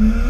Mm-hmm.